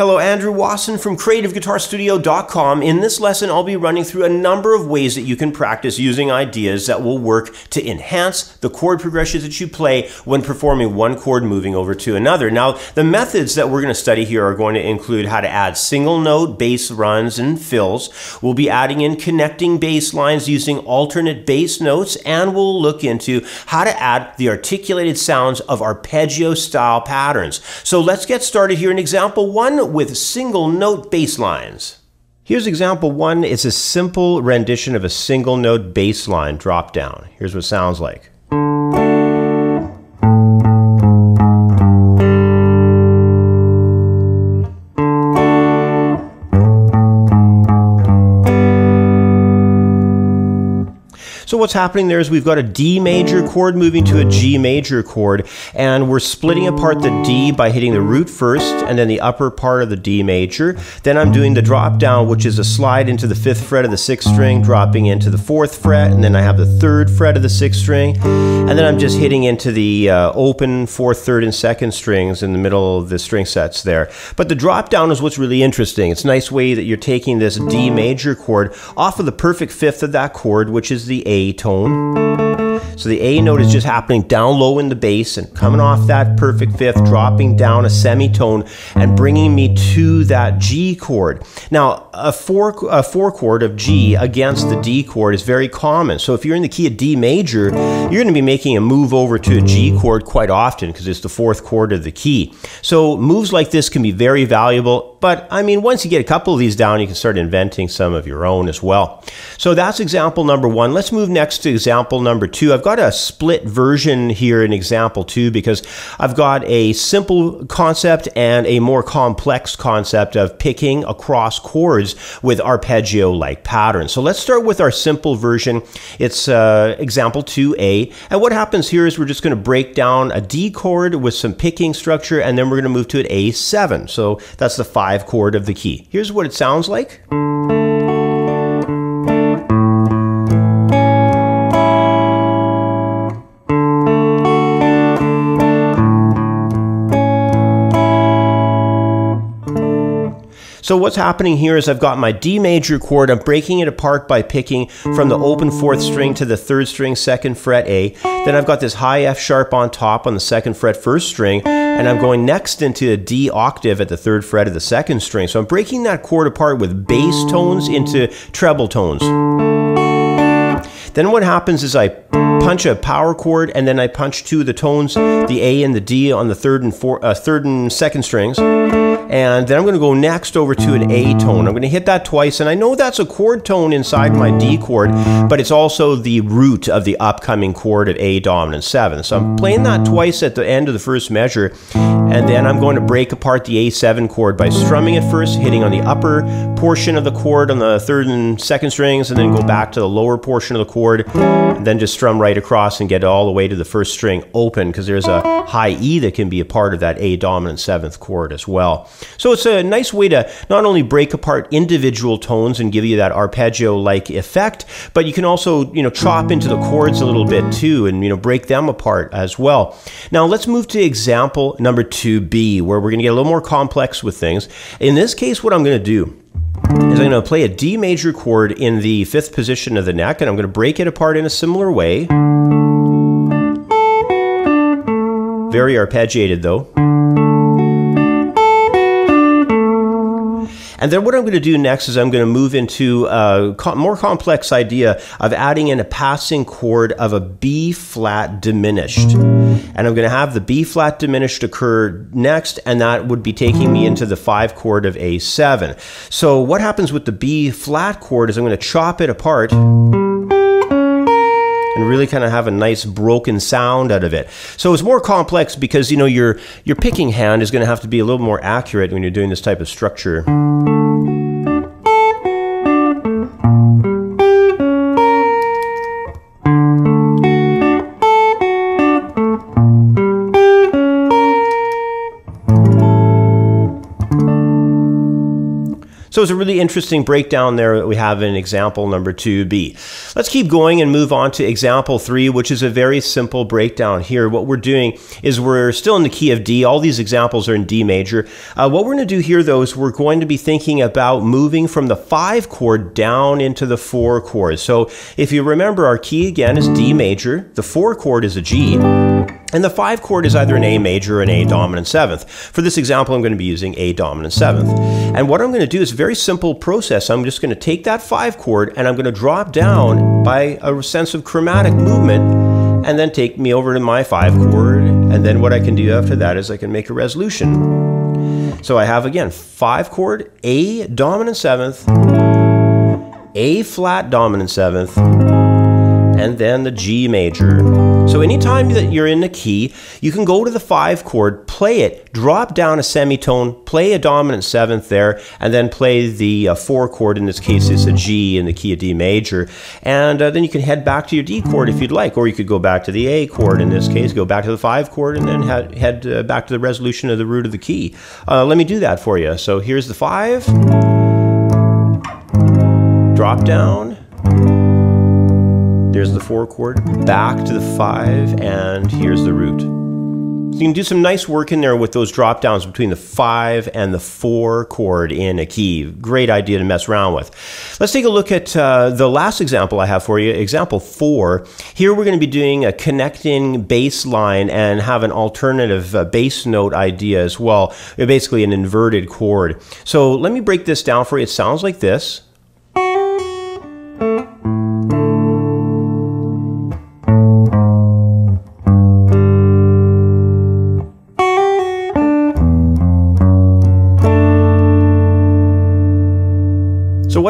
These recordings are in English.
Hello, Andrew Wasson from CreativeGuitarStudio.com. In this lesson, I'll be running through a number of ways that you can practice using ideas that will work to enhance the chord progressions that you play when performing one chord moving over to another. Now, the methods that we're going to study here are going to include how to add single note bass runs and fills. We'll be adding in connecting bass lines using alternate bass notes, and we'll look into how to add the articulated sounds of arpeggio style patterns. So let's get started here in example one with single note bass lines. Here's example one. It's a simple rendition of a single note bass line drop down. Here's what it sounds like. So what's happening there is we've got a D major chord moving to a G major chord, and we're splitting apart the D by hitting the root first, and then the upper part of the D major. Then I'm doing the drop down, which is a slide into the fifth fret of the sixth string, dropping into the fourth fret, and then I have the third fret of the sixth string, and then I'm just hitting into the uh, open fourth, third, and second strings in the middle of the string sets there. But the drop down is what's really interesting. It's a nice way that you're taking this D major chord off of the perfect fifth of that chord, which is the A tone. So the A note is just happening down low in the bass and coming off that perfect fifth, dropping down a semitone and bringing me to that G chord. Now, a four, a four chord of G against the D chord is very common. So if you're in the key of D major, you're going to be making a move over to a G chord quite often because it's the fourth chord of the key. So moves like this can be very valuable. But I mean, once you get a couple of these down, you can start inventing some of your own as well. So that's example number one. Let's move next to example number two. I've got a split version here in example two because I've got a simple concept and a more complex concept of picking across chords with arpeggio-like patterns. So let's start with our simple version. It's uh, example 2A. And what happens here is we're just going to break down a D chord with some picking structure and then we're going to move to an A7. So that's the five chord of the key. Here's what it sounds like. So what's happening here is I've got my D major chord. I'm breaking it apart by picking from the open fourth string to the third string, second fret A. Then I've got this high F sharp on top on the second fret, first string, and I'm going next into a D octave at the third fret of the second string. So I'm breaking that chord apart with bass tones into treble tones. Then what happens is I punch a power chord and then I punch two of the tones, the A and the D on the third and four, uh, third and second strings. And then I'm going to go next over to an A tone. I'm going to hit that twice, and I know that's a chord tone inside my D chord, but it's also the root of the upcoming chord of A dominant 7. So I'm playing that twice at the end of the first measure, and then I'm going to break apart the A7 chord by strumming it first, hitting on the upper portion of the chord on the third and second strings, and then go back to the lower portion of the chord, and then just strum right across and get all the way to the first string open, because there's a high E that can be a part of that A dominant 7th chord as well. So it's a nice way to not only break apart individual tones and give you that arpeggio-like effect, but you can also, you know, chop into the chords a little bit too and, you know, break them apart as well. Now let's move to example number 2B, where we're going to get a little more complex with things. In this case, what I'm going to do is I'm going to play a D major chord in the fifth position of the neck, and I'm going to break it apart in a similar way. Very arpeggiated though. And then what I'm going to do next is I'm going to move into a more complex idea of adding in a passing chord of a B flat diminished. And I'm going to have the B flat diminished occur next, and that would be taking me into the five chord of A7. So what happens with the B flat chord is I'm going to chop it apart and really kind of have a nice broken sound out of it. So it's more complex because you know your your picking hand is going to have to be a little more accurate when you're doing this type of structure. So it's a really interesting breakdown there that we have in example number 2b. Let's keep going and move on to example 3, which is a very simple breakdown here. What we're doing is we're still in the key of D. All these examples are in D major. Uh, what we're going to do here, though, is we're going to be thinking about moving from the 5 chord down into the 4 chord. So if you remember, our key again is D major, the 4 chord is a G, and the 5 chord is either an A major or an A dominant 7th. For this example, I'm going to be using A dominant 7th. And what I'm going to do is a very simple process. I'm just going to take that 5 chord and I'm going to drop down by a sense of chromatic movement and then take me over to my 5 chord. And then what I can do after that is I can make a resolution. So I have again 5 chord, A dominant 7th, A flat dominant 7th, and then the G major. So anytime that you're in the key, you can go to the five chord, play it, drop down a semitone, play a dominant seventh there, and then play the uh, four chord. In this case, it's a G in the key of D major. And uh, then you can head back to your D chord if you'd like, or you could go back to the A chord in this case, go back to the five chord, and then head, head uh, back to the resolution of the root of the key. Uh, let me do that for you. So here's the five, drop down. There's the four chord, back to the five, and here's the root. So you can do some nice work in there with those drop downs between the five and the four chord in a key. Great idea to mess around with. Let's take a look at uh, the last example I have for you, example four. Here we're going to be doing a connecting bass line and have an alternative uh, bass note idea as well, basically an inverted chord. So let me break this down for you. It sounds like this.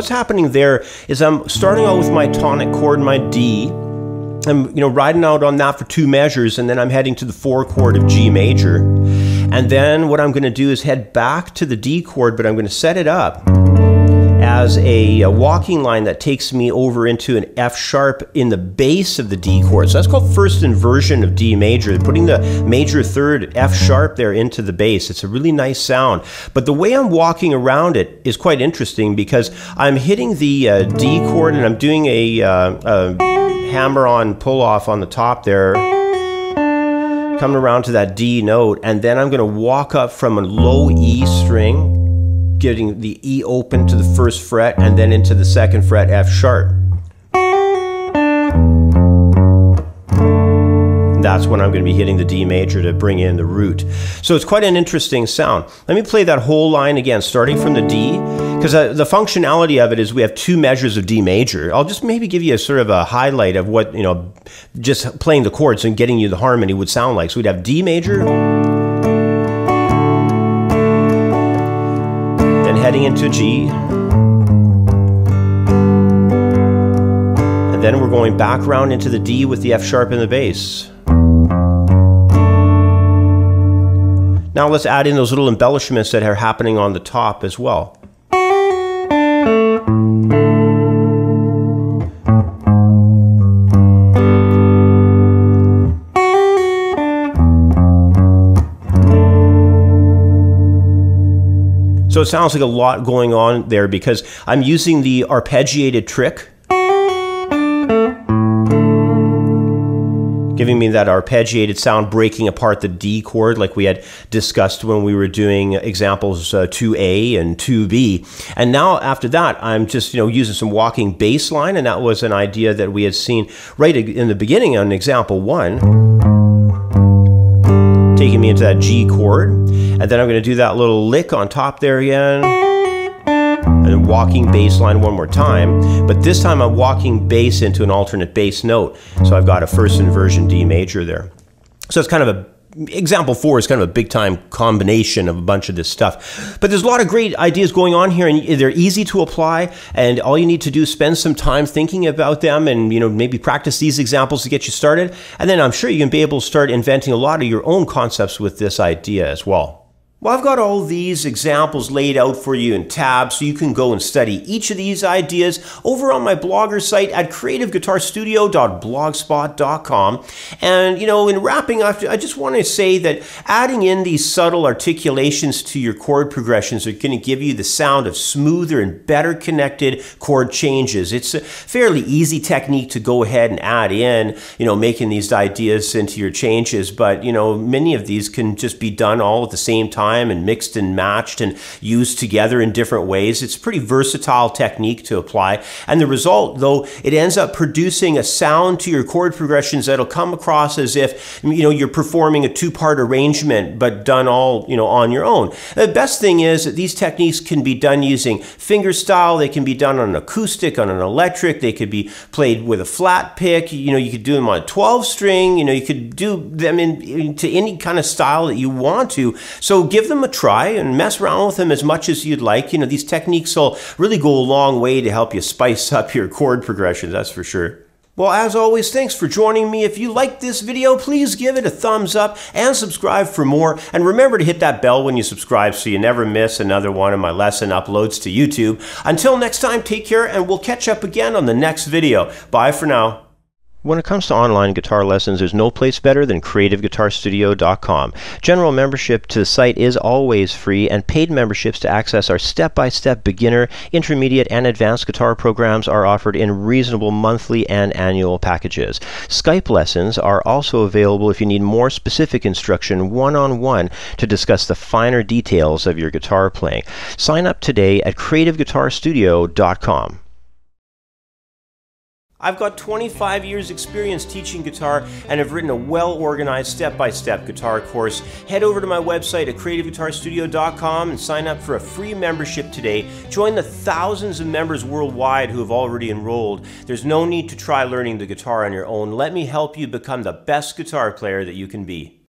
What's happening there is I'm starting out with my tonic chord, my D. I'm you know riding out on that for two measures, and then I'm heading to the four chord of G major. And then what I'm going to do is head back to the D chord, but I'm going to set it up as a, a, walking line that takes me over into an F sharp in the bass of the D chord. So that's called first inversion of D major, putting the major third F sharp there into the bass. It's a really nice sound. But the way I'm walking around it is quite interesting because I'm hitting the uh, D chord and I'm doing a, uh, a hammer on pull off on the top there coming around to that D note, and then I'm going to walk up from a low E string getting the E open to the first fret and then into the second fret F sharp. that's when I'm going to be hitting the D major to bring in the root. So it's quite an interesting sound. Let me play that whole line again, starting from the D, because uh, the functionality of it is we have two measures of D major. I'll just maybe give you a sort of a highlight of what, you know, just playing the chords and getting you the harmony would sound like. So we'd have D major, into G. And then we're going back around into the D with the F sharp in the bass. Now let's add in those little embellishments that are happening on the top as well. So it sounds like a lot going on there because I'm using the arpeggiated trick. Giving me that arpeggiated sound, breaking apart the D chord like we had discussed when we were doing examples uh, 2A and 2B. And now after that, I'm just, you know, using some walking bass line, and that was an idea that we had seen right in the beginning on example one taking me into that G chord. And then I'm going to do that little lick on top there again. And walking bass line one more time. But this time I'm walking bass into an alternate bass note. So I've got a first inversion D major there. So it's kind of a example four is kind of a big time combination of a bunch of this stuff. But there's a lot of great ideas going on here, and they're easy to apply. And all you need to do is spend some time thinking about them, and you know maybe practice these examples to get you started. And then I'm sure you can be able to start inventing a lot of your own concepts with this idea as well. Well, I've got all these examples laid out for you in tabs so you can go and study each of these ideas over on my blogger site at creativeguitarstudio.blogspot.com. And, you know, in wrapping up, I just want to say that adding in these subtle articulations to your chord progressions are going to give you the sound of smoother and better connected chord changes. It's a fairly easy technique to go ahead and add in, you know, making these ideas into your changes. But, you know, many of these can just be done all at the same time time and mixed and matched and used together in different ways. It's a pretty versatile technique to apply. And the result, though, it ends up producing a sound to your chord progressions that'll come across as if, you know, you're performing a two-part arrangement, but done all, you know, on your own. The best thing is that these techniques can be done using finger style. They can be done on an acoustic, on an electric. They could be played with a flat pick. You know, you could do them on a 12 string. You know, you could do them in, into any kind of style that you want to. So give give them a try and mess around with them as much as you'd like. You know, these techniques will really go a long way to help you spice up your chord progressions, that's for sure. Well, as always, thanks for joining me. If you liked this video, please give it a thumbs up and subscribe for more. And remember to hit that bell when you subscribe so you never miss another one of my lesson uploads to YouTube. Until next time, take care and we'll catch up again on the next video. Bye for now. When it comes to online guitar lessons, there's no place better than CreativeGuitarStudio.com. General membership to the site is always free, and paid memberships to access our step by step beginner, intermediate, and advanced guitar programs are offered in reasonable monthly and annual packages. Skype lessons are also available if you need more specific instruction one on one to discuss the finer details of your guitar playing. Sign up today at CreativeGuitarStudio.com. I've got 25 years experience teaching guitar and have written a well-organized step-by-step guitar course. Head over to my website at creativeguitarstudio.com and sign up for a free membership today. Join the thousands of members worldwide who have already enrolled. There's no need to try learning the guitar on your own. Let me help you become the best guitar player that you can be.